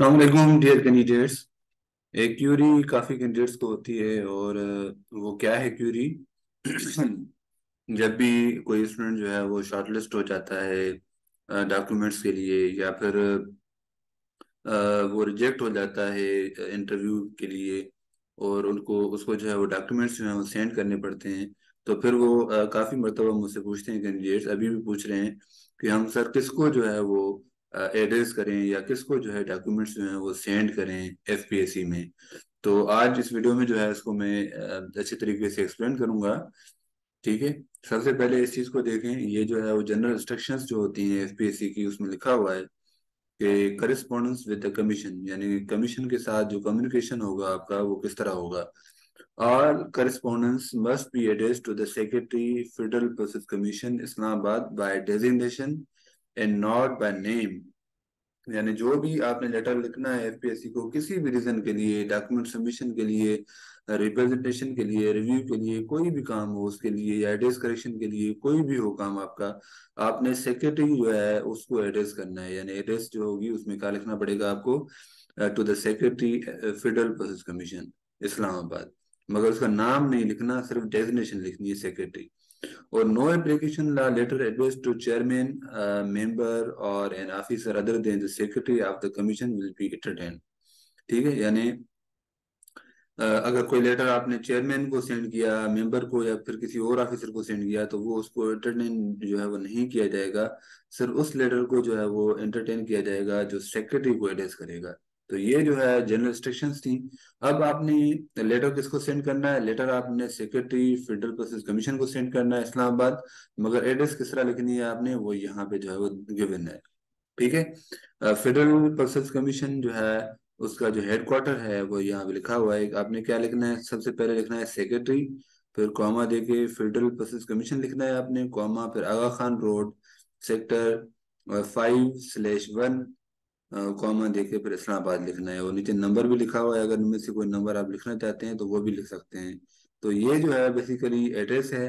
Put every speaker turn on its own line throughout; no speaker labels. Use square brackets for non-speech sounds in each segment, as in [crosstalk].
अलैक्म dear candidates एक query काफ़ी candidates को होती है और, वो क्या है क्यूरी [clears throat] जब भी कोई स्टूडेंट जो है वो शॉर्टलिस्ट हो जाता है डॉक्यूमेंट्स के लिए या फिर वो रिजेक्ट हो जाता है इंटरव्यू के लिए और उनको, उसको जो है वो डॉक्यूमेंट्स जो है वो सेंड करने पड़ते हैं तो फिर वो काफ़ी मरतबा मुझसे पूछते हैं कैंडिडेट्स अभी भी पूछ रहे हैं कि हम सर किसको जो है वो एड्रेस करें या किसको जो है डॉक्यूमेंट्स जो है वो सेंड करें एफपीएससी में। तो आज इस वीडियो में जो है इसको मैं अच्छे तरीके से एक्सप्लेन करूँगा। ठीक है? सबसे पहले इस चीज़ को देखें। ये जो है वो जनरल इंस्ट्रक्शंस जो होती हैं एफपीएससी की उसमें लिखा हुआ है कि करस्पॉन्डेंस विद द कमीशन यानी कमीशन के साथ जो कम्युनिकेशन होगा आपका वो किस तरह होगा। All correspondence must be addressed to the Secretary, Federal Process Commission, Islamabad by designation and not by name. यानी जो भी आपने लेटर लिखना है एफपीएससी को किसी भी रीजन के लिए डॉक्यूमेंट सबमिशन के लिए रिप्रेजेंटेशन के लिए रिव्यू के लिए, कोई भी काम हो उसके लिए या एड्रेस करेक्शन के लिए, कोई भी हो काम आपका, आपने सेक्रेटरी जो है उसको एड्रेस करना है। यानी एड्रेस जो होगी उसमें क्या लिखना पड़ेगा आपको? To the secretary federal process commission Islamabad मगर उसका नाम नहीं लिखना, सिर्फ़ डेजिग्नेशन लिखनी है सेक्रेटरी और no application La letter address to chairman member और an officer other than the secretary of the commission will be entertain ठीक है? यानी अगर कोई लेटर आपने चेयरमैन को सेंड किया मेंबर को या फिर किसी और ऑफिसर को सेंड किया तो वो उसको एंटरटेन जो है वो नहीं किया जाएगा। सिर्फ़ उस लेटर को जो है वो एंटरटेन किया जाएगा जो सेक्रेटरी को एड्रेस करेगा। तो ये जो है जनरल इंस्ट्रक्शंस थी। अब आपने लेटर किसको सेंड करना है? लेटर आपने सेक्रेटरी फेडरल प्रोसेस कमीशन को सेंड करना है इस्लामाबाद। मगर एड्रेस किस तरह लिखनी है आपने? वो यहाँ पे जो है वो गिवन है। ठीक है? फेडरल प्रोसेस कमीशन जो है, उसका जो हेडक्वार्टर है, वो यहाँ पे लिखा हुआ है। आपने क्या लिखना है? सबसे पहले लिखना है सेक्रेटरी फिर कॉमा देके फेडरल प्रोसेस कमीशन लिखना है आपने। कॉमा फिर Agha Khan road sector five slash one comma देके फिर इस्लामाबाद लिखना है और नीचे नंबर भी लिखा हुआ है। अगर उनमें से कोई नंबर आप लिखना चाहते हैं तो वो भी लिख सकते हैं। तो ये जो है बेसिकली एड्रेस है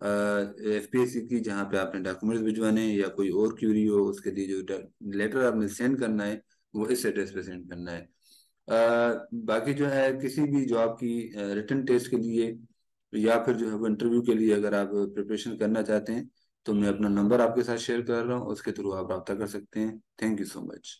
एफ़ पी एस सी की जहाँ पे आपने डॉक्यूमेंट्स भिजवाने हैं या कोई और क्यूरी हो उसके लिए जो लेटर आपने सेंड करना है वो इस एड्रेस पे सेंड करना है। आ, बाकी जो है किसी भी जॉब की रिटर्न टेस्ट के लिए या फिर जो है वो इंटरव्यू के लिए अगर आप प्रिपरेशन करना चाहते हैं तो मैं अपना नंबर आपके साथ शेयर कर रहा हूँ उसके थ्रू आप रब्ता कर सकते हैं। Thank you so much